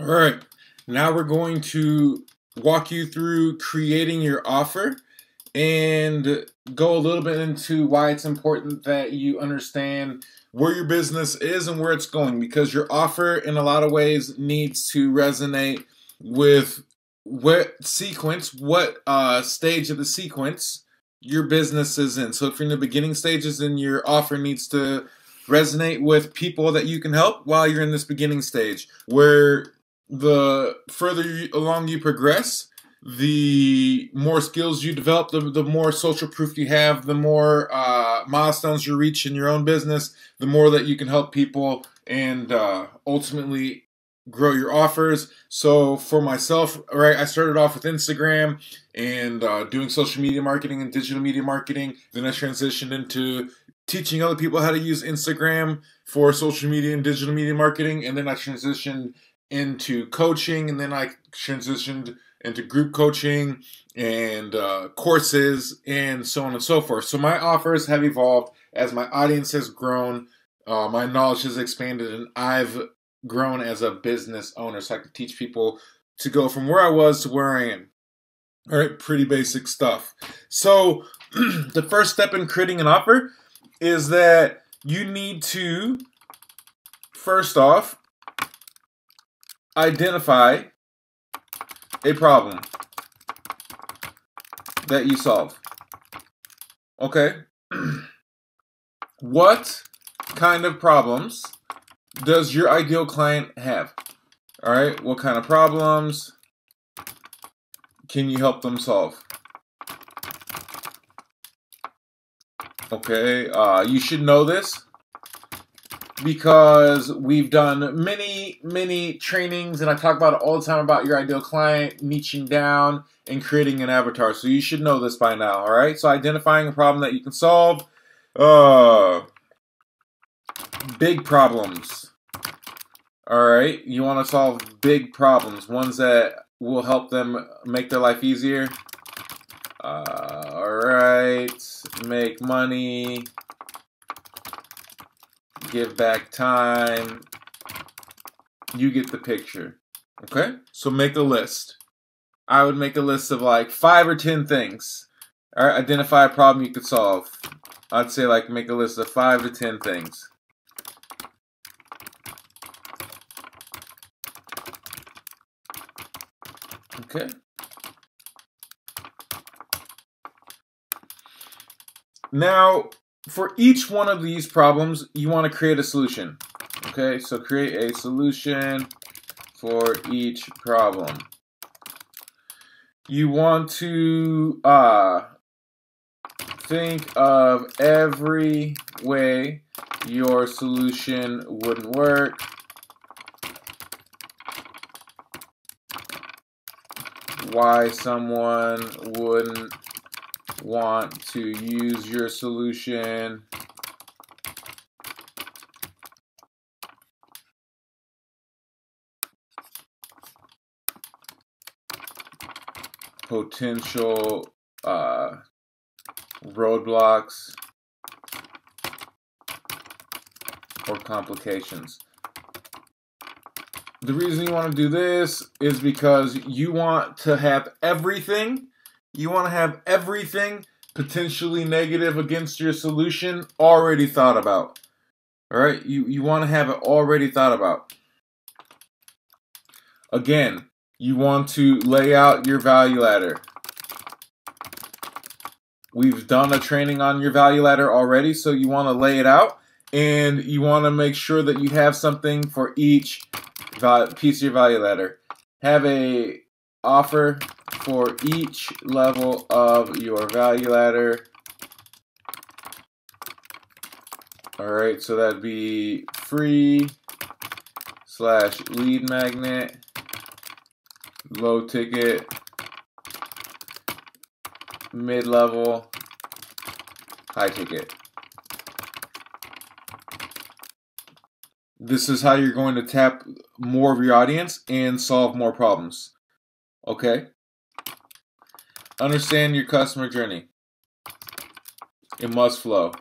All right, now we're going to walk you through creating your offer and go a little bit into why it's important that you understand where your business is and where it's going because your offer in a lot of ways needs to resonate with what sequence, what uh, stage of the sequence your business is in. So if you're in the beginning stages, then your offer needs to resonate with people that you can help while you're in this beginning stage where the further you, along you progress, the more skills you develop, the, the more social proof you have, the more uh, milestones you reach in your own business, the more that you can help people and uh, ultimately grow your offers. So for myself, right, I started off with Instagram and uh, doing social media marketing and digital media marketing. Then I transitioned into teaching other people how to use Instagram for social media and digital media marketing. And then I transitioned into coaching, and then I transitioned into group coaching and uh, courses and so on and so forth. So my offers have evolved as my audience has grown, uh, my knowledge has expanded, and I've grown as a business owner. So I can teach people to go from where I was to where I am. All right, pretty basic stuff. So the first step in creating an offer is that you need to first off identify a problem that you solve. Okay? what kind of problems does your ideal client have? All right, what kind of problems can you help them solve? Okay, uh, you should know this because we've done many, many trainings, and I talk about it all the time about your ideal client, niching down, and creating an avatar. So you should know this by now, all right? So identifying a problem that you can solve. Uh, big problems. All right, you want to solve big problems, ones that will help them make their life easier. Uh, all right, make money, give back time. You get the picture. Okay? So make a list. I would make a list of like five or ten things. Identify a problem you could solve. I'd say like make a list of five to ten things. Okay. Now, for each one of these problems, you want to create a solution. Okay, so create a solution for each problem. You want to uh, think of every way your solution wouldn't work. Why someone wouldn't want to use your solution potential uh, roadblocks or complications. The reason you want to do this is because you want to have everything you want to have everything potentially negative against your solution already thought about. All right? You, you want to have it already thought about. Again, you want to lay out your value ladder. We've done a training on your value ladder already, so you want to lay it out and you want to make sure that you have something for each piece of your value ladder. Have a offer for each level of your value ladder. Alright, so that'd be free slash lead magnet, low ticket, mid level, high ticket. This is how you're going to tap more of your audience and solve more problems. Okay? Understand your customer journey. It must flow.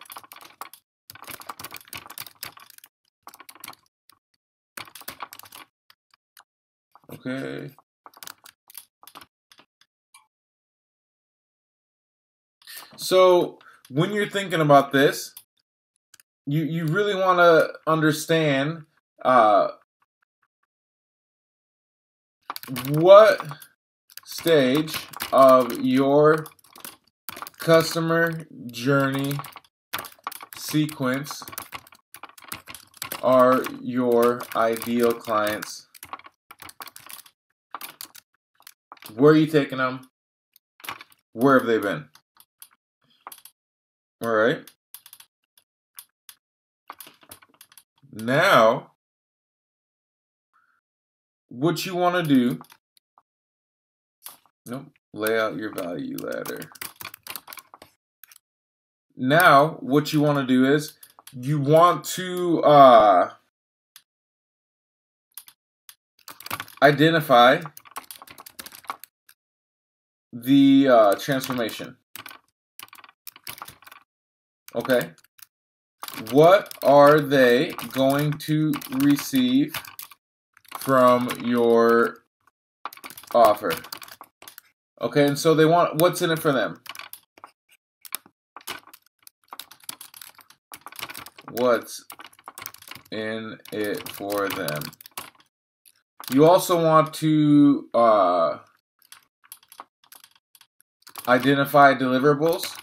Okay. So when you're thinking about this, you you really want to understand uh, what stage of your customer journey sequence are your ideal clients? Where are you taking them? Where have they been? All right. Now, what you want to do, nope, lay out your value ladder. Now, what you want to do is you want to uh, identify the uh, transformation. Okay. What are they going to receive from your offer? Okay, and so they want what's in it for them? What's in it for them? You also want to uh, identify deliverables.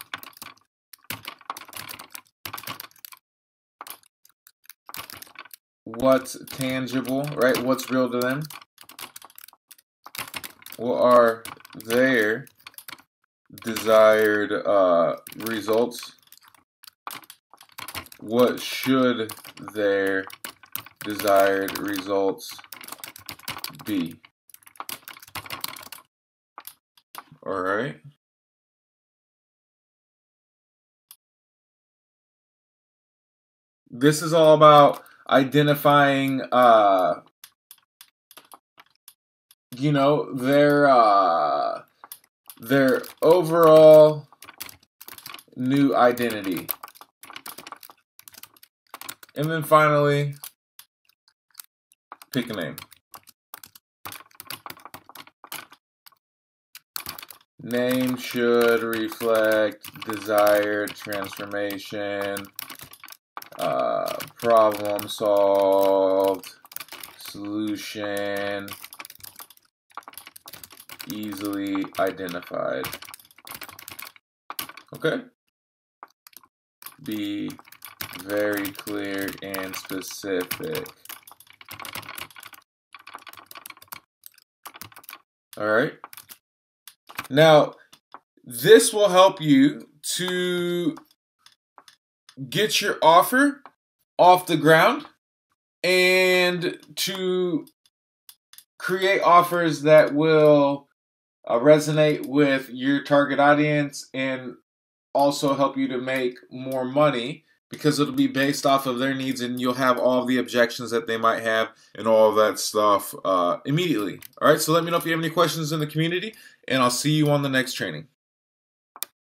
what's tangible, right? What's real to them? What are their desired uh, results? What should their desired results be? All right. This is all about identifying uh you know their uh their overall new identity. And then finally pick a name. Name should reflect desired transformation uh, problem solved, solution easily identified. Okay? Be very clear and specific. All right. Now, this will help you to get your offer off the ground and to create offers that will uh, resonate with your target audience and also help you to make more money because it'll be based off of their needs and you'll have all the objections that they might have and all of that stuff uh, immediately. All right, so let me know if you have any questions in the community and I'll see you on the next training.